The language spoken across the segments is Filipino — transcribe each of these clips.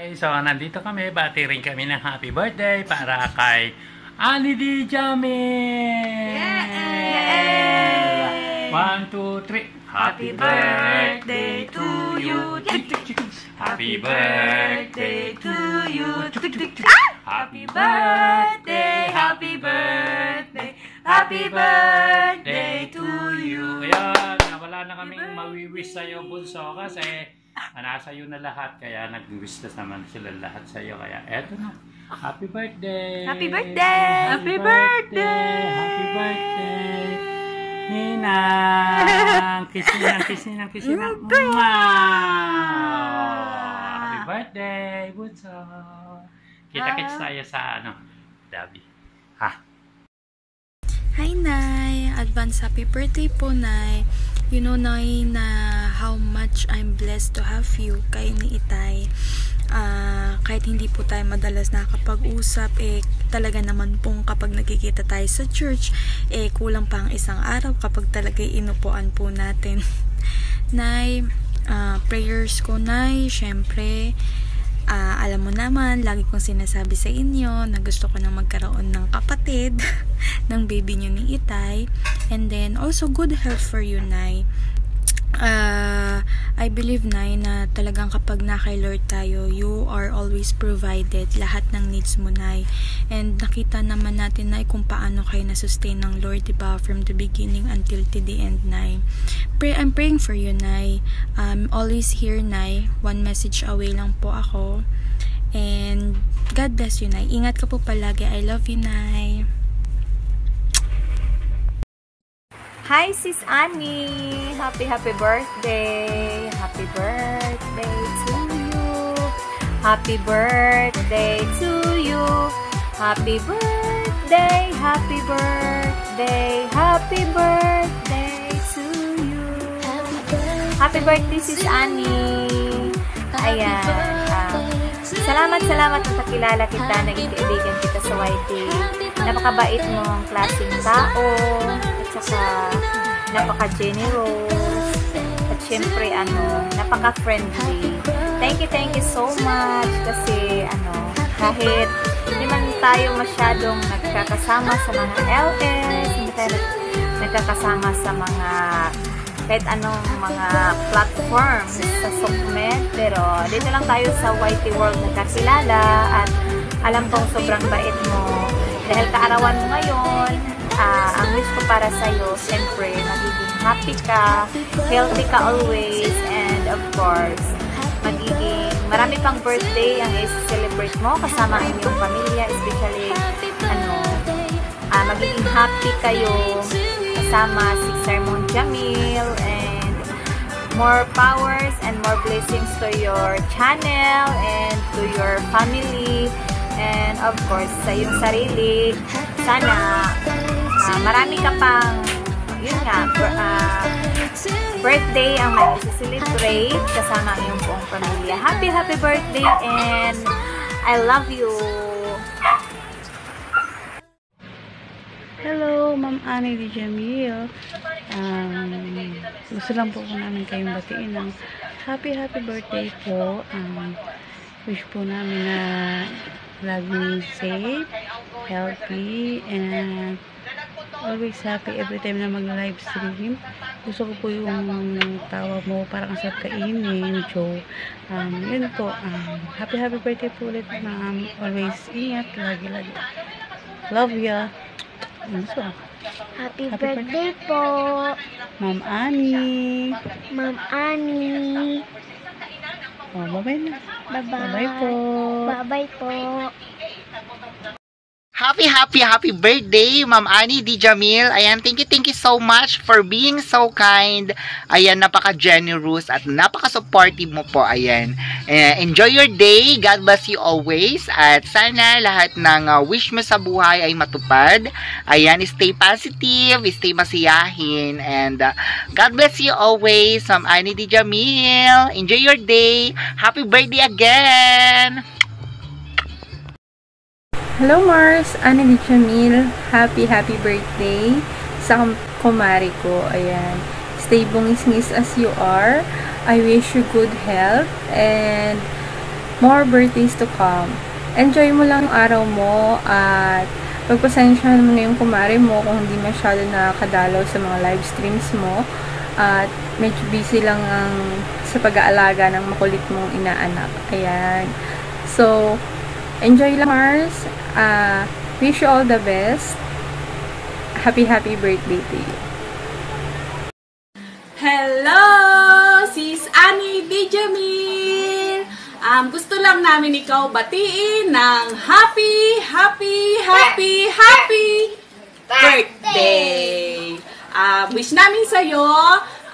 Okay, so nandito kami, bati rin kami ng happy birthday para kay Ani D. Jamil! Yay! One, two, three. Happy birthday to you. Happy birthday to you. Happy birthday, happy birthday, happy birthday to you. Ayan, wala na kaming mawiwish sa'yo, Bunso, kasi nasa iyo na lahat, kaya nag-wish na naman sila lahat sa'yo. Kaya eto na. Happy birthday! Happy birthday! Happy birthday! Happy birthday! Ninang! Kisinang, kisinang, kisinang. Happy birthday, Bunso! Kita-kits tayo sa ano, Dabi. Ha? Hi, Nay! Advance happy birthday po, Nay. You know, Nay, na how much I'm blessed to have you kay ni Itay. Ah, kahit hindi po tayo madalas nakapag-usap, eh, talaga naman pong kapag nagkikita tayo sa church, eh, kulang pa ang isang araw kapag talaga inupuan po natin. Nay, ah, prayers ko, Nay, syempre, Ah, alam mo naman, lagi kong sinasabi sa inyo na gusto ko nang magkaroon ng kapatid ng baby nyo ni Itay. And then, also good health for you, Nay. Ah, I believe, Nay, na talagang kapag na kay Lord tayo, you are always provided lahat ng needs mo, Nay. And nakita naman natin, Nay, kung paano kayo na-sustain ng Lord, diba? From the beginning until to the end, Nay. Pray, I'm praying for you, Nay. Um, always here, Nay. One message away lang po ako. And God bless you, Nay. Ingat ka po palagi. I love you, Nay. Hi, Sis Annie! Happy, happy birthday! Happy birthday to you! Happy birthday to you! Happy birthday! Happy birthday! Happy birthday to you! Happy birthday, Sis Annie! Ayan. salamat, salamat na kakilala kita, naging kaibigan kita sa YT. Napakabait mong klaseng tao, at saka napaka-generous, at syempre, ano, napaka-friendly. Thank you, thank you so much kasi, ano, kahit hindi man tayo masyadong nagkakasama sa mga LS, hindi tayo nag- nagkakasama sa mga kahit anong mga platforms sa Sokmed, pero dito lang tayo sa YT World nagkakilala at alam kong sobrang bait mo. Dahil kaarawan mo ngayon, ah, ang wish ko para sa'yo, syempre, happy ka, healthy ka always, and of course, magiging marami pang birthday ang i-celebrate mo kasama ang iyong pamilya, especially, ano, ah, magiging happy kayo kasama si Sermon Jamil. And more powers and more blessings to your channel and to your family. And of course sa iyong sarili. Sana ah, marami ka pang yun nga ah, birthday ang may celebrate kasama ang iyong buong pamilya happy happy birthday and I love you Hello, Ma'am Annie Di Jamil. Um, gusto lang po po namin kayong batiin ng happy, happy birthday po. Um, wish po namin na laging safe, healthy, and always happy every time na mag-live stream. Gusto ko po yung tawa mo, parang ang sarap kainin, Joe. Um, yun po. Um, happy, happy birthday po ulit, ma'am. Always ingat, lagi-lagi. Love ya. Ano so? Happy, Happy birthday po, Ma'am Annie. Ma'am Annie. Oh, bye-bye na. Bye-bye. Bye-bye po. Bye-bye po. Happy, happy, happy birthday, Ma'am Annie Di Jamil. Ayan, thank you, thank you so much for being so kind. Ayan, napaka-generous at napaka-supportive mo po. Ayan. Eh, enjoy your day. God bless you always. At sana lahat ng uh, wish mo sa buhay ay matupad. Ayan, stay positive, stay masiyahin. And uh, God bless you always, Ma'am Annie Di Jamil. Enjoy your day. Happy birthday again. Hello Mars, Ana Di Chamil. Happy, happy birthday sa kumari ko. Ayan. Stay bungis-ngis as you are. I wish you good health and more birthdays to come. Enjoy mo lang yung araw mo at pagpasensyahan mo na yung kumare mo kung hindi masyado nakakadalaw sa mga live streams mo at medyo busy lang ang sa pag-aalaga ng makulit mong inaanak. Ayan. So, enjoy lang Mars. Uh, wish you all the best. Happy, happy birthday to you. Hello! Sis Annie Dijamil! Um, gusto lang namin ikaw batiin ng happy, happy, happy, happy birthday! Um, wish namin sa'yo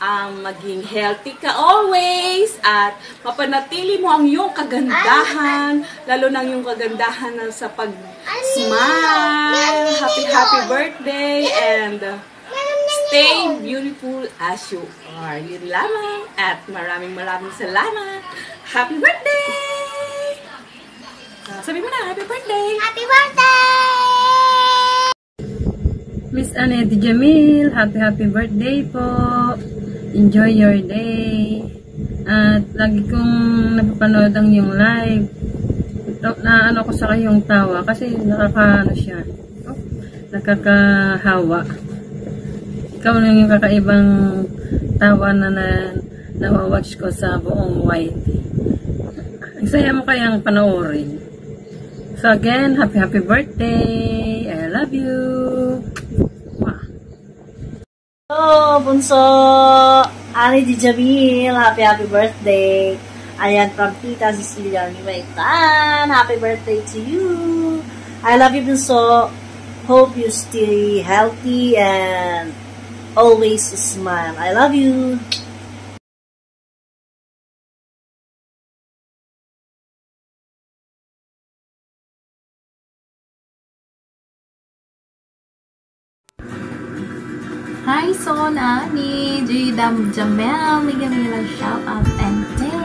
ang maging healthy ka always at mapanatili mo ang iyong kagandahan, lalo na yung kagandahan sa pag-smile. Happy, happy birthday and stay beautiful as you are. Yun lamang at maraming maraming salamat. Happy birthday! Sabi mo na, happy birthday! Happy birthday! Miss Annette Jamil, happy happy birthday po. Enjoy your day. At lagi kong napapanood ang yung live. Na ano ko sa kayong tawa kasi nakakaano siya. Oh, nakakahawa. Ikaw lang yung kakaibang tawa na, na nawawatch ko sa buong YT. Ang saya mo kayang panoorin. So again, happy happy birthday. I love you. Mwah. Hello, Bunso! Ani di Jamil, happy happy birthday! Ayan, from Tita Cecilia Mimaitan, happy birthday to you! I love you, Bunso! Hope you stay healthy and always smile. I love you! Hi, Son, Ani, Jidam, Jamel, Mega Mega shout out and thank.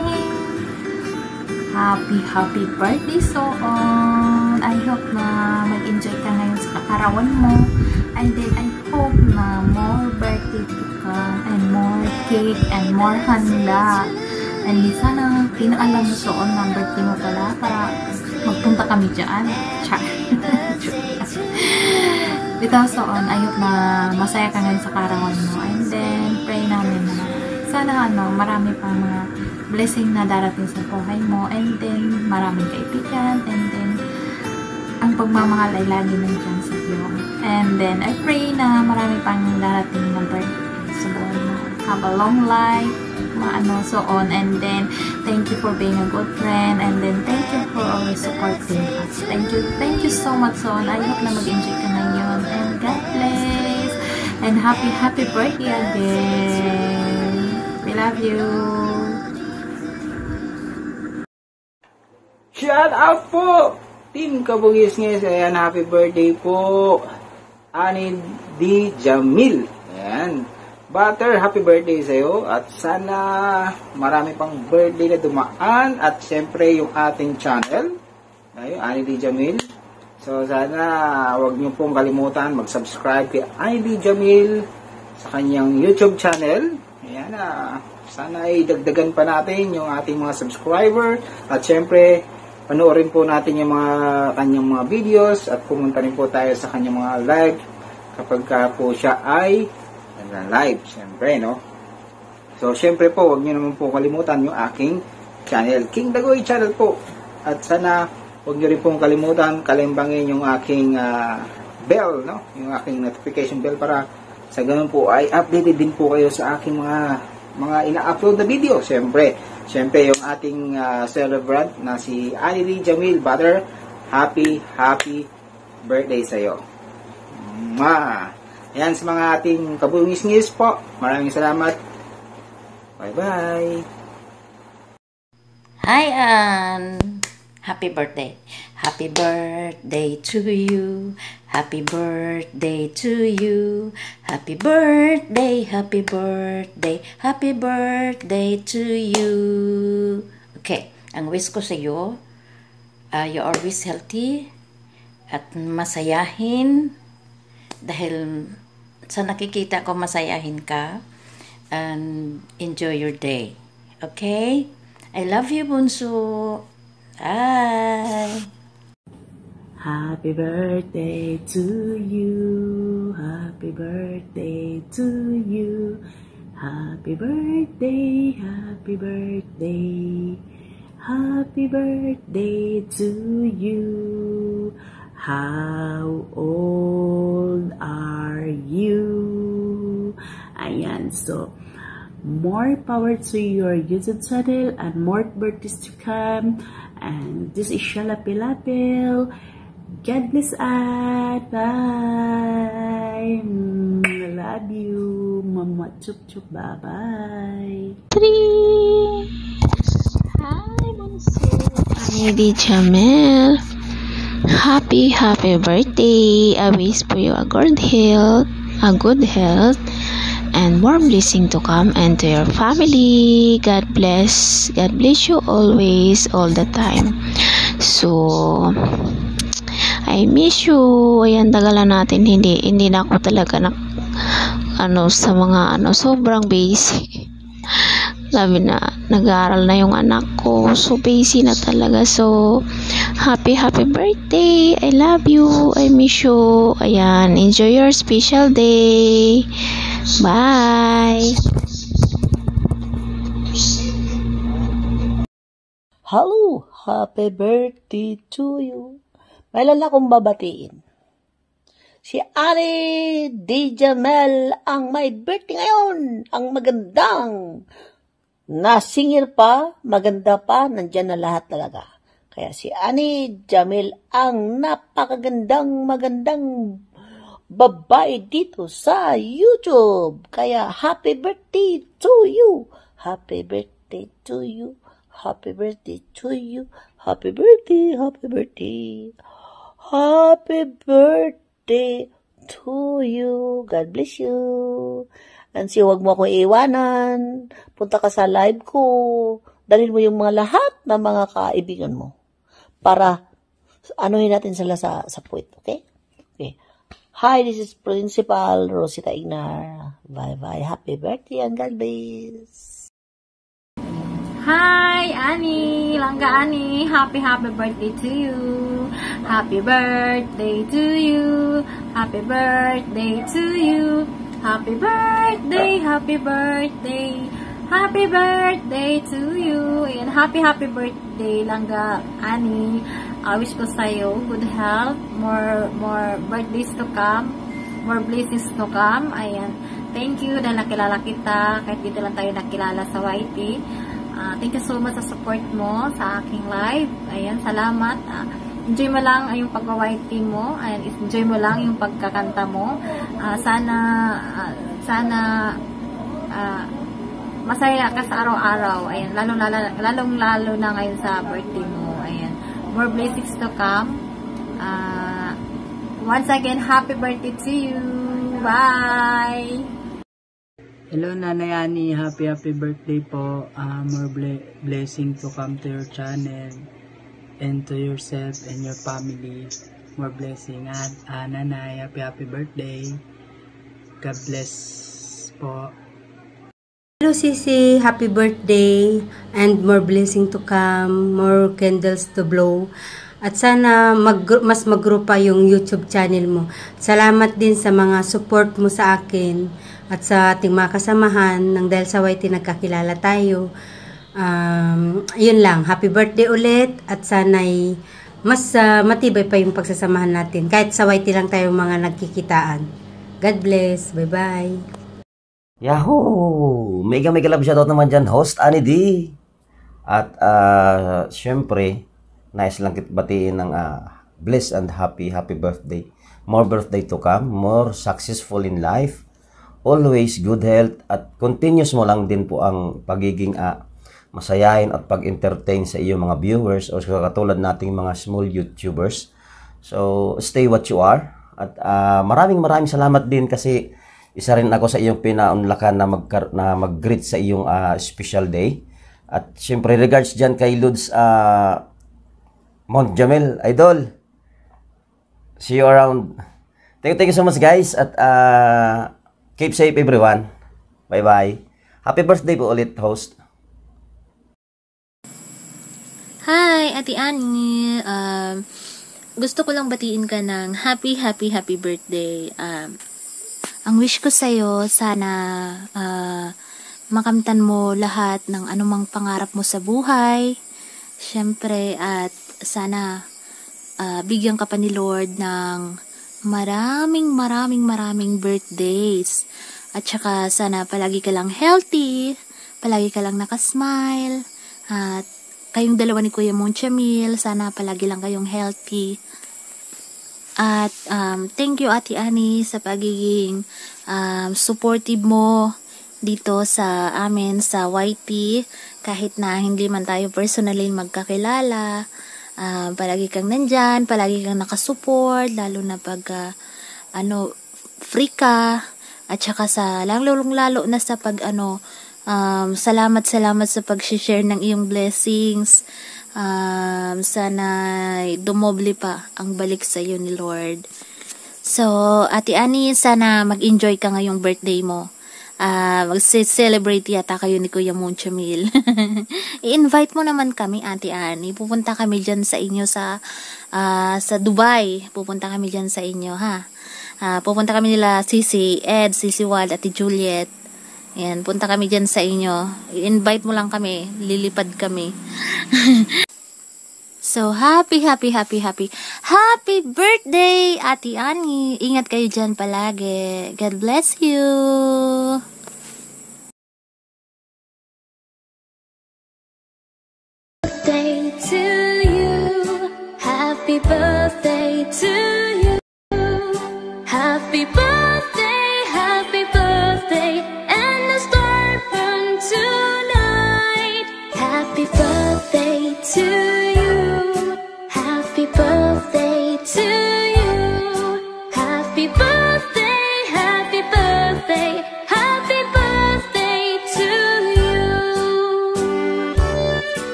Happy, happy birthday, Son. I hope na mag-enjoy ka ngayon sa kakarawan mo. And then, I hope na more birthday to come and more cake and more handa. And di sana, pinaalam mo Son ng birthday mo pala para magpunta kami dyan. Char. Dito so on, I hope na masaya ka ngayon sa karawan mo. And then, pray namin na sana ano, marami pang mga blessing na darating sa buhay mo. And then, maraming kaibigan. And then, ang pagmamahal ay lagi nandyan sa iyo. And then, I pray na marami pang darating na birthday sa buhay mo. Have a long life, maano, so on. And then, thank you for being a good friend. And then, thank you for always supporting us. Thank you, thank you so much, son. I hope na mag-enjoy ka ngayon. God bless. And happy, happy birthday again. We love you. Shout out po! Team Kabugis Ngis, ayan, happy birthday po. Ani D. Jamil. Ayan. Butter, happy birthday sa'yo. At sana marami pang birthday na dumaan. At syempre yung ating channel. Ayun, Ani D. Jamil. So sana wag niyo pong kalimutan mag-subscribe kay D. Jamil sa kanyang YouTube channel. Ayan na. Sana ay dagdagan pa natin yung ating mga subscriber. At syempre, panoorin po natin yung mga kanyang mga videos at pumunta rin po tayo sa kanyang mga live kapag ka po siya ay live, syempre, no? So, syempre po, wag niyo naman po kalimutan yung aking channel, King Dagoy channel po. At sana, wag niyo rin pong kalimutan, kalimbangin yung aking ah, bell, no? Yung aking notification bell para sa ganun po ay updated din po kayo sa aking mga mga ina-upload na video. Syempre, syempre yung ating ah, celebrant na si Lee Jamil Butter, happy, happy birthday sa'yo. Ma. Yan sa mga ating kabungis-ngis po. Maraming salamat. Bye-bye. Hi, Ann. Happy birthday. Happy birthday to you. Happy birthday to you. Happy birthday, happy birthday, happy birthday to you. Okay, ang wish ko sa iyo, uh, you always healthy at masayahin dahil sa nakikita ko masayahin ka and enjoy your day. Okay? I love you, Bunso. Bye! Happy birthday to you. Happy birthday to you. Happy birthday, happy birthday. Happy birthday to you. How old are you? Ayan, so more power to your YouTube channel and more birthdays to come. And this is Shala Pilapil. God bless us. Bye. Mm, love you. Mama chup chup. Bye bye. Three. Lady Jamel. Happy, happy birthday. I wish for you a good health, a good health, and more blessing to come and to your family. God bless. God bless you always, all the time. So, I miss you. Ayan, tagalan natin. Hindi, hindi na ako talaga na, ano, sa mga, ano, sobrang busy. Labi na, nag-aaral na yung anak ko. So, busy na talaga. So, happy, happy birthday. I love you. I miss you. Ayan, enjoy your special day. Bye! Hello, happy birthday to you. May lala kong babatiin. Si Ari D. Jamel ang may birthday ngayon. Ang magandang. Nasingir pa, maganda pa, nandyan na lahat talaga. Kaya si Ani Jamil ang napakagandang magandang babae dito sa YouTube. Kaya happy birthday to you. Happy birthday to you. Happy birthday to you. Happy birthday, happy birthday. Happy birthday to you. God bless you. Si huwag mo akong iwanan. Punta ka sa live ko. Dalhin mo yung mga lahat ng mga kaibigan mo. Para anuhin natin sila sa, sa puwit. Okay. Hi, this is Principal Rosita Ignar. Bye-bye. Happy birthday and God bless. Hi, Annie! Langga Annie! Happy, happy birthday to you! Happy birthday to you! Happy birthday to you! Happy birthday! Happy birthday! Happy birthday to you! Ayan, happy, happy birthday, Langga Annie! I wish ko sa'yo good health, more, more birthdays to come, more blessings to come. Ayan, thank you dahil nakilala kita, kahit dito lang tayo nakilala sa YT. Ah, thank you so much sa support mo sa aking live. Ayan, salamat. Ah, enjoy mo lang yung pag-YT mo. Ayan, enjoy mo lang yung pagkakanta mo. Ah, sana, ah, sana, ah, masaya ka sa araw-araw. Ayan, lalong, lalong, lalong lalo na ngayon sa birthday mo. More blessings to come. Ah, once again, happy birthday to you. Bye! Hello Nanay Ani, happy happy birthday po. Uh, more ble- blessing to come to your channel and to yourself and your family. More blessing. At uh, Nanay, happy happy birthday. God bless po. Hello Sisi, happy birthday and more blessing to come, more candles to blow. At sana mag mas mag-grow pa yung YouTube channel mo. Salamat din sa mga support mo sa akin at sa ating mga kasamahan nang dahil sa YT nagkakilala tayo. Um, yun lang, happy birthday ulit at sana'y mas ah, matibay pa yung pagsasamahan natin. Kahit sa YT lang tayo mga nagkikitaan. God bless. Bye-bye. Yahoo! Mega mega love shoutout naman dyan, host Ani D. At uh, syempre, nice lang batiin ng uh, blessed and happy, happy birthday. More birthday to come, more successful in life, always good health, at continuous mo lang din po ang pagiging uh, masayahin at pag-entertain sa iyong mga viewers o katulad nating mga small YouTubers. So, stay what you are. At uh, maraming maraming salamat din kasi isa rin ako sa iyong pinaunlakan na, mag na mag-greet sa iyong uh, special day. At syempre regards dyan kay Ludes uh, Mount Jamil, idol. See you around. Thank you, thank you so much guys at uh, keep safe everyone. Bye-bye. Happy birthday po ulit host. Hi, Ate Ani. Um, gusto ko lang batiin ka ng happy, happy, happy birthday. Um, ang wish ko sa'yo, sana uh, makamtan mo lahat ng anumang pangarap mo sa buhay. Siyempre, at sana uh, bigyan ka pa ni Lord ng maraming, maraming, maraming birthdays. At saka sana palagi ka lang healthy, palagi ka lang nakasmile, at kayong dalawa ni Kuya Monchamil, sana palagi lang kayong healthy. At um, thank you Ate Ani sa pagiging um, supportive mo dito sa amin sa YT kahit na hindi man tayo personally magkakilala. Uh, palagi kang nandyan, palagi kang nakasupport, lalo na pag uh, ano, free ka, at saka sa lalong lalo na sa pag ano, Um, salamat, salamat sa pag-share ng iyong blessings. Um, sana dumoble pa ang balik sa iyo ni Lord. So, Ate Ani, sana mag-enjoy ka ngayong birthday mo. Uh, mag-celebrate yata kayo ni Kuya Monchamil. I-invite mo naman kami, Ate Ani. Pupunta kami dyan sa inyo sa, uh, sa Dubai. Pupunta kami dyan sa inyo, ha? Uh, pupunta kami nila Sisi, Ed, Sisi Wald, Ate Juliet. Ayan, punta kami dyan sa inyo. I-invite mo lang kami. Lilipad kami. so, happy, happy, happy, happy. Happy birthday, Ate Ani. Ingat kayo dyan palagi. God bless you. Birthday to you. Happy birthday to you.